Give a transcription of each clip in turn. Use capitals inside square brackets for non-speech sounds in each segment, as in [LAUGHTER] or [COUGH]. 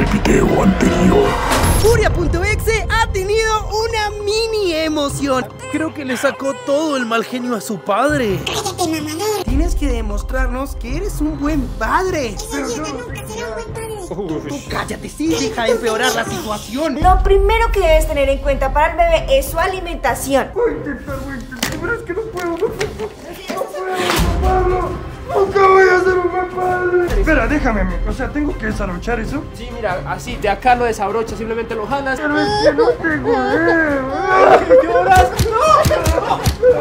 el video anterior. Furia.exe ha tenido una mini emoción. Creo que le sacó todo el mal genio a su padre. Cállate, mamador. Tienes que demostrarnos que eres un buen padre. Esa nunca será un buen padre. Tú cállate, sí, deja de empeorar la situación. Lo primero que debes tener en cuenta para el bebé es su alimentación. Voy a intentar, voy a intentar, pero es que no puedo, no puedo, no puedo, Pablo. Nunca voy a ser un padre. Espera, déjame. O sea, ¿tengo que desabrochar eso? Sí, mira, así de acá lo desabrocha, simplemente lo jalas. Pero es que no tengo lloras?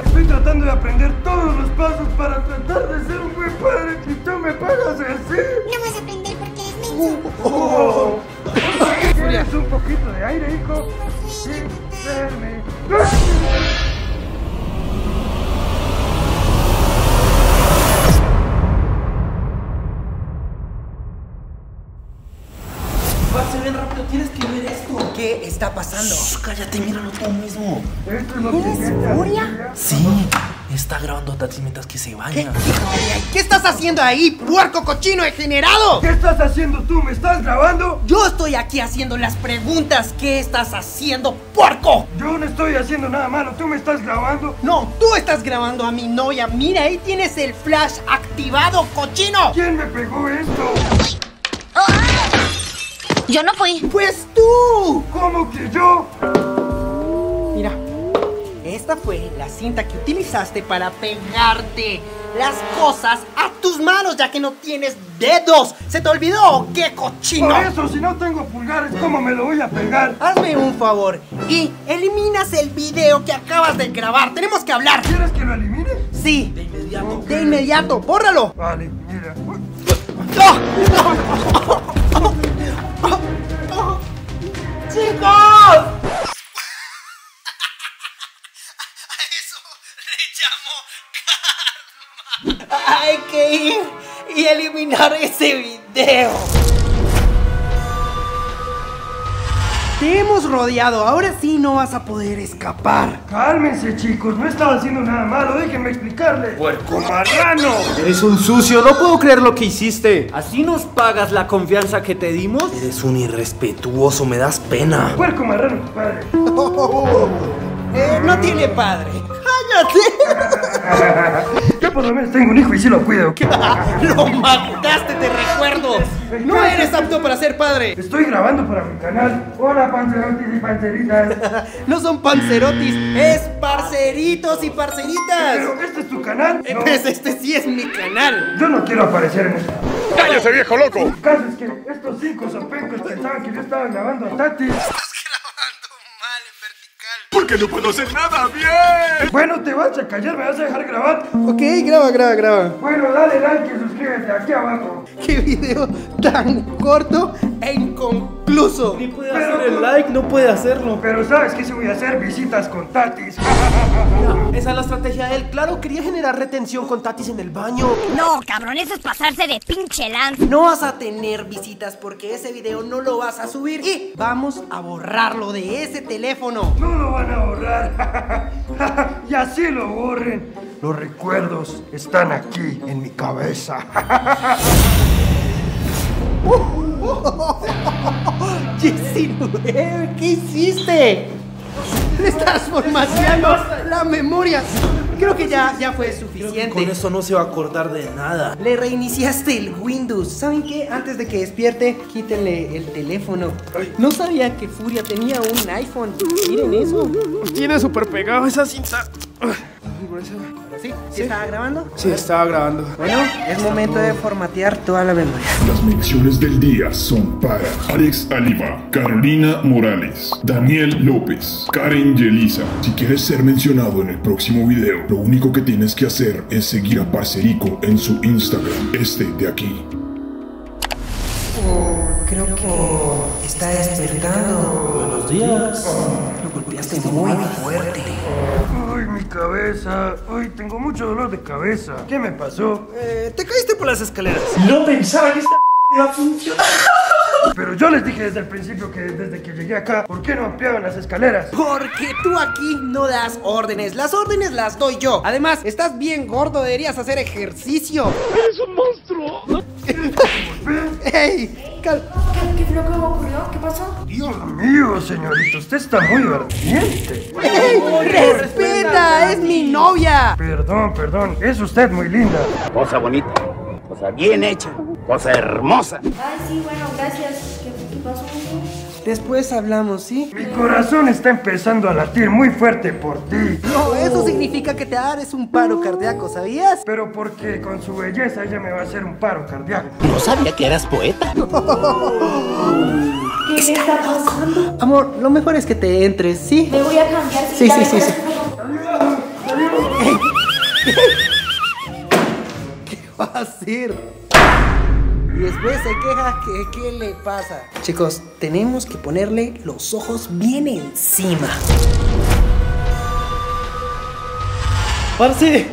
Estoy tratando de aprender todos los pasos para tratar de ser un buen padre Parce, ven rápido, tienes que ver esto. ¿Qué está pasando? Shh, cállate, míralo tú mismo. Esto es lo que me Furia? Sí, está grabando a Tati mientras que se ¿Qué? baña. Ay, ¿Qué estás haciendo ahí, puerco cochino degenerado? ¿Qué estás haciendo tú? ¿Me estás grabando? Yo estoy aquí haciendo las preguntas. ¿Qué estás haciendo, puerco? Yo no estoy haciendo nada malo. ¿Tú me estás grabando? No, tú estás grabando a mi novia. Mira, ahí tienes el flash activado, cochino. ¿Quién me pegó esto? Yo no fui. Pues tú. ¿Cómo que yo? Mira, esta fue la cinta que utilizaste para pegarte las cosas a tus manos, ya que no tienes dedos. ¿Se te olvidó o qué cochino? Por eso, si no tengo pulgares, ¿cómo me lo voy a pegar? Hazme un favor y eliminas el video que acabas de grabar. Tenemos que hablar. ¿Quieres que lo elimine? Sí, De inmediato. de inmediato, bórralo. Vale, mira. ¡Chicos! Y eliminar ese video. Te hemos rodeado, ahora sí no vas a poder escapar. Cálmense, chicos. No estaba haciendo nada malo. Déjenme explicarles. ¡Puerco marrano! Eres un sucio, no puedo creer lo que hiciste. ¿Así nos pagas la confianza que te dimos? Eres un irrespetuoso, me das pena. ¡Puerco marrano, padre! [LAUGHS] Eh, no tiene padre. ¡Cállate! [LAUGHS] Lo menos tengo un hijo y sí lo cuido. [LAUGHS] Lo mataste, te recuerdo. No eres apto para ser padre. Estoy grabando para mi canal. Hola, pancerotis y panceritas. [LAUGHS] No son pancerotis, es parceritos y parceritas. Pero este es tu canal. No, Pues este sí es mi canal. yo no quiero aparecer en esto. ¡Cállese, viejo loco! El caso es que estos cinco sopencos pensaban que yo estaba grabando a Tati. Porque no puedo hacer nada bien. Bueno, te vas a callar, me vas a dejar grabar. Ok, graba, graba, graba. Bueno, dale like y suscríbete aquí abajo. Qué video tan corto e inconcluso. Ni puede hacer el like, no puede hacerlo. Pero ¿sabes qué se voy a hacer? Visitas con Tatis. Esa es la estrategia de él. Claro, quería generar retención con Tatis en el baño. No, cabrón, eso es pasarse de pinche lanza. No vas a tener visitas porque ese video no lo vas a subir y vamos a borrarlo de ese teléfono. No lo van a borrar. [LAUGHS] y así lo borren. Los recuerdos están aquí en mi cabeza. [LAUGHS] [LAUGHS] ¡19! ¿Qué hiciste? Le estás formateando la memoria. Creo que ya, ya fue suficiente. Con eso no se va a acordar de nada. Le reiniciaste el Windows. ¿Saben qué? Antes de que despierte, quítenle el teléfono. No sabía que Furia tenía un iPhone. Miren eso. Tiene súper pegado esa cinta. ¿Sí? ¿Sí estaba grabando? Sí, estaba grabando. Bueno, es momento de formatear toda la memoria. Las menciones del día son para Alex Aliva, Carolina Morales, Daniel López, Karen Yelisa. Si quieres ser mencionado en el próximo video, lo único que tienes que hacer es seguir a Parcerico en su Instagram, este de aquí. Creo que está despertando. Buenos días. Lo golpeaste muy fuerte. Cabeza. Uy, tengo mucho dolor de cabeza. ¿Qué me pasó? Eh, te caíste por las escaleras. No pensaba que esta [LAUGHS] iba a funcionar. Pero yo les dije desde el principio que desde que llegué acá, ¿por qué no ampliaban las escaleras? Porque tú aquí no das órdenes. Las órdenes las doy yo. Además, estás bien gordo, deberías hacer ejercicio. ¡Eres un monstruo! ¡Ey! cal- ¿Qué, ¿Qué fue lo que ocurrió? ¿Qué pasó? Dios mío, señorita, usted está muy ardiente. ¡Ey! ¡Respeta! ¡Es mi novia! Perdón, perdón, es usted muy linda. Cosa bonita, cosa bien hecha, cosa hermosa. Ay, sí, bueno, gracias. ¿Qué, qué pasó? Después hablamos, ¿sí? Mi corazón está empezando a latir muy fuerte por ti. No, eso significa que te harás un paro cardíaco, ¿sabías? Pero porque con su belleza ella me va a hacer un paro cardíaco. No sabía que eras poeta. [LAUGHS] ¿Qué le está pasando? Amor, lo mejor es que te entres, ¿sí? Me voy a cambiar. Sí, sí, sí, sí. ¿Qué va a hacer? Y después se queja que qué le pasa. Chicos, tenemos que ponerle los ojos bien encima. Parce,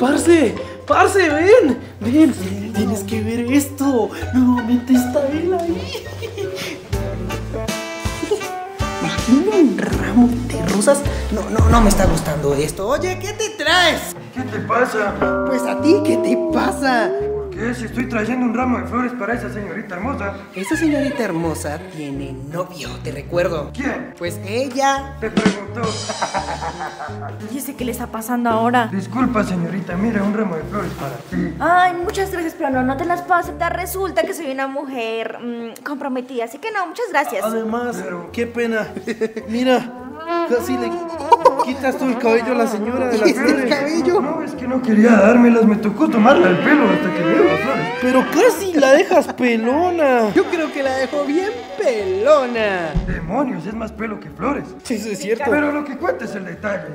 parce, parce, ven, ven, tienes que ver esto. Nuevamente está él ahí. ¿Tiene un ramo de rosas? No, no, no me está gustando esto. Oye, ¿qué te traes? ¿Qué te pasa? Pues a ti, ¿qué te pasa? ¿Por qué si estoy trayendo un ramo de flores para esa señorita hermosa? Esa señorita hermosa tiene novio, te recuerdo. ¿Quién? Pues ella. Te preguntó. [LAUGHS] ¿Y ese qué le está pasando ahora? Disculpa, señorita, mira, un ramo de flores para ti. Ay, muchas gracias, pero no, no te las puedo aceptar. Resulta que soy una mujer mm, comprometida, así que no, muchas gracias. Además, qué pena. [LAUGHS] Mira, casi le quitas tú el cabello a la señora de las ¿Qué es el flores. cabello? No, es que no quería dármelas, me tocó tomarla el pelo hasta que me dio las flores. Pero casi la dejas pelona. Yo creo que la dejó bien pelona. Demonios, es más pelo que flores. Eso es cierto. Pero lo que cuenta es el detalle.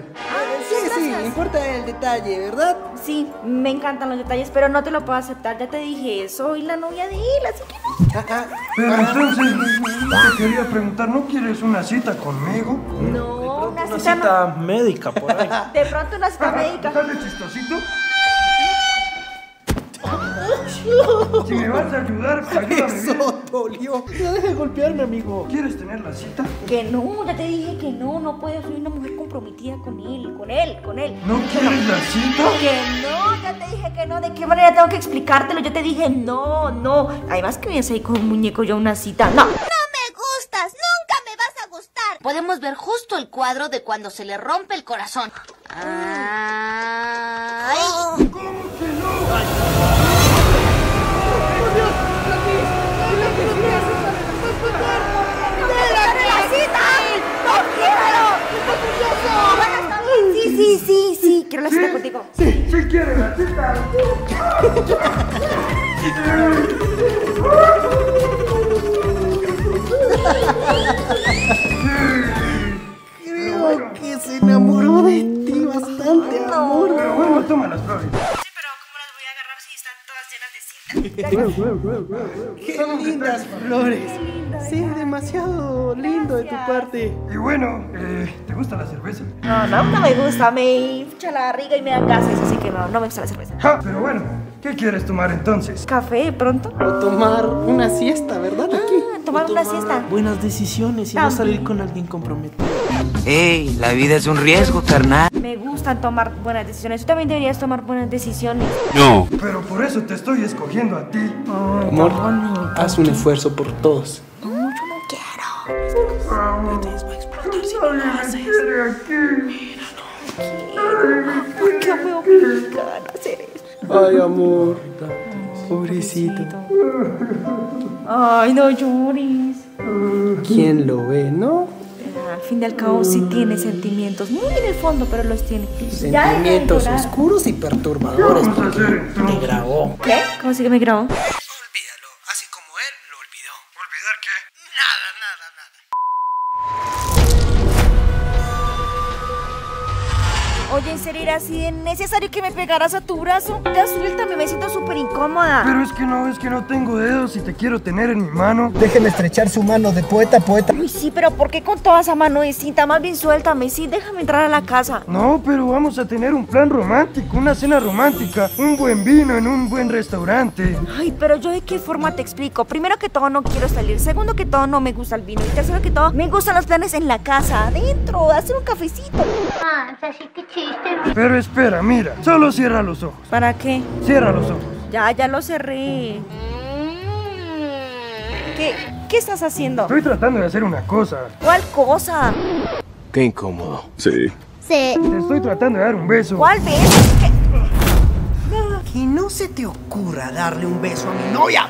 Sí, sí, importa el detalle, ¿verdad? Sí, me encantan los detalles, pero no te lo puedo aceptar. Ya te dije, soy la novia de él, así que no. Ah, ah. Pero entonces, te quería preguntar, ¿no quieres una cita conmigo? No, una cita, no. médica por ahí. [LAUGHS] De pronto una cita médica. ¿Estás de chistosito? [LAUGHS] Si me vas a ayudar, [LAUGHS] ayúdame bien. Eso dolió. No dejes de golpearme, amigo. ¿Quieres tener la cita? Que no, ya te dije que no, no puedo, soy una mujer comprometida con él, con él, con él. ¿No quieres la cita? Que no, ya te dije que no, ¿de qué manera tengo que explicártelo? Yo te dije no, no. Además que vienes ahí con un muñeco yo a una cita. No. No me gustas, nunca me vas a gustar. Podemos ver justo el cuadro de cuando se le rompe el corazón. Ay. Sí, sí, sí, sí, quiero la cita contigo. Sí, sí quiero la cita. [LAUGHS] Se enamoró de ti bastante, amor. Pero bueno, toma las flores. Qué lindas flores. Sí, demasiado lindo de tu parte. Y bueno, eh, ¿te gusta la cerveza? No, no, no me gusta, me hincha la barriga y me dan gases, así que no, no me gusta la cerveza. Ja, pero bueno, ¿qué quieres tomar entonces? ¿Café de pronto? O tomar una siesta, ¿verdad? Aquí. Tomar una siesta. Buenas decisiones y no salir con alguien comprometido. Ey, la vida es un riesgo, carnal. Me gustan tomar buenas decisiones. Tú también deberías tomar buenas decisiones. No. Pero por eso te estoy escogiendo a ti. Amor, haz un esfuerzo por todos. No, yo no quiero. Nadie me quiere aquí. ¿Por qué me obligan a hacer eso? Ay, amor. Pobrecito. Ay, no llores. ¿Quién lo ve, no? Al fin y al cabo sí tiene sentimientos, muy en el fondo, pero los tiene. Sentimientos oscuros y perturbadores ¿Qué vamos a porque te grabó. ¿Qué? ¿Cómo así que me grabó? Olvídalo, así como él lo olvidó. ¿Olvidar qué? Nada, nada, nada. Oye, ¿en serio era así de necesario que me pegaras a tu brazo? Ya suéltame, me siento súper incómoda. Pero es que no, es que no tengo dedos y te quiero tener en mi mano. Déjeme estrechar su mano de poeta a poeta. Uy, sí, pero ¿por qué con toda esa mano de cinta? Más bien suéltame, sí, déjame entrar a la casa. No, pero vamos a tener un plan romántico, una cena romántica, un buen vino en un buen restaurante. Ay, pero yo de qué forma te explico. Primero que todo no quiero salir. Segundo que todo no me gusta el vino. Y tercero que todo me gustan los planes en la casa, adentro, hacer un cafecito. así que Pero espera, mira, solo cierra los ojos. ¿Para qué? Cierra los ojos. Ya, ya lo cerré. ¿Qué? ¿Qué estás haciendo? Estoy tratando de hacer una cosa. ¿Cuál cosa? Qué incómodo. Sí. Sí. Te estoy tratando de dar un beso. ¿Cuál beso? ¿Qué? Que no se te ocurra darle un beso a mi novia.